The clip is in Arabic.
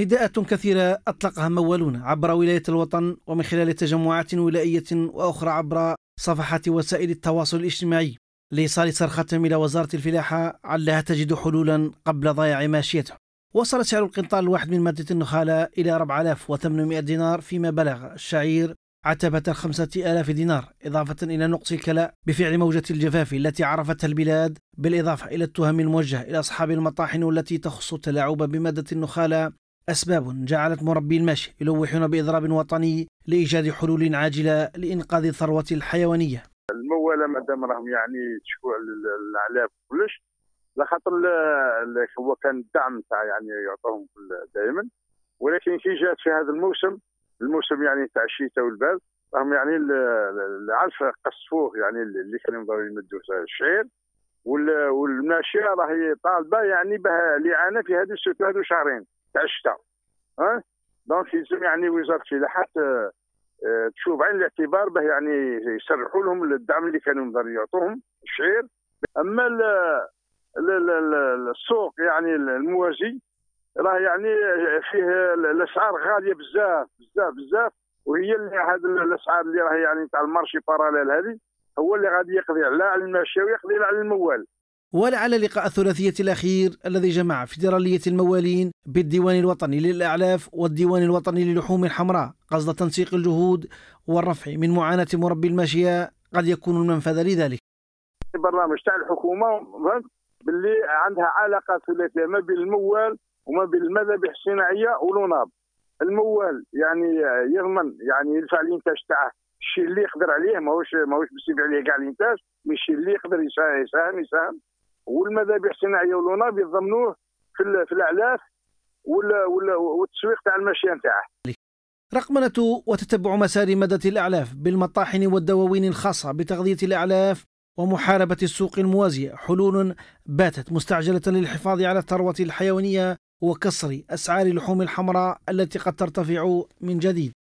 نداءات كثيرة أطلقها موالون عبر ولاية الوطن ومن خلال تجمعات ولائية وأخرى عبر صفحات وسائل التواصل الاجتماعي. لإيصال صرخة إلى وزارة الفلاحة علها تجد حلولا قبل ضياع ماشيته. وصل سعر القنطار الواحد من مادة النخالة إلى 4800 دينار فيما بلغ الشعير عتبة خمسة آلاف دينار إضافة إلى نقص الكلاء بفعل موجة الجفاف التي عرفتها البلاد بالإضافة إلى التهم الموجهة إلى أصحاب المطاحن والتي تخص التلاعب بمادة النخالة. أسباب جعلت مربي الماشي يلوحون بإضراب وطني لإيجاد حلول عاجلة لإنقاذ الثروة الحيوانية. الموالة مادام راهم يعني تشكو الأعلاف كلش لخاطر هو كان الدعم تاع يعني يعطوهم دائما. ولكن كي جات في هذا الموسم الموسم يعني تاع الشتاء والبرد راهم يعني العلف قصفوه يعني اللي كانوا يمدوا الشعير. والماشيه راهي طالبة يعني بها الاعانه في هذه هذو شهرين. تاع الشتاء ها؟ donc يلزم يعني وزارة الفلاحه آه، تشوف عين الاعتبار به يعني يسرحوا لهم الدعم اللي كانوا يعطوهم الشعير. أما السوق يعني الموازي راه يعني فيه الأسعار غالية بزاف بزاف بزاف. وهي اللي هذه الأسعار اللي راهي يعني تاع ال marché parallèle هذه هو اللي غادي يقضي على الماشيه ويقضي على الموال. ولعل لقاء الثلاثية الأخير الذي جمع فيدرالية الموالين بالديوان الوطني للأعلاف والديوان الوطني للحوم الحمراء قصد تنسيق الجهود والرفع من معاناة مربي الماشية قد يكون المنفذ لذلك. البرنامج تاع الحكومة باللي عندها علاقة ثلاثية ما بين الموال وما بين المذابح الصناعية والوناب. الموال يعني يضمن يعني يدفع الانتاج تاعه. الشيء اللي يقدر عليه ماهوش ماهوش بيسيب عليه كاع الانتاج مي الشيء اللي يقدر يساهم يساهم. والمذابح الصناعية والوناب يضمنوه في, في الأعلاف والتسويق تاع الماشيه نتاعه. رقمنة وتتبع مسار مدة الأعلاف بالمطاحن والدواوين الخاصة بتغذية الأعلاف ومحاربة السوق الموازية حلول باتت مستعجلة للحفاظ على الثروة الحيوانية وكسر أسعار اللحوم الحمراء التي قد ترتفع من جديد.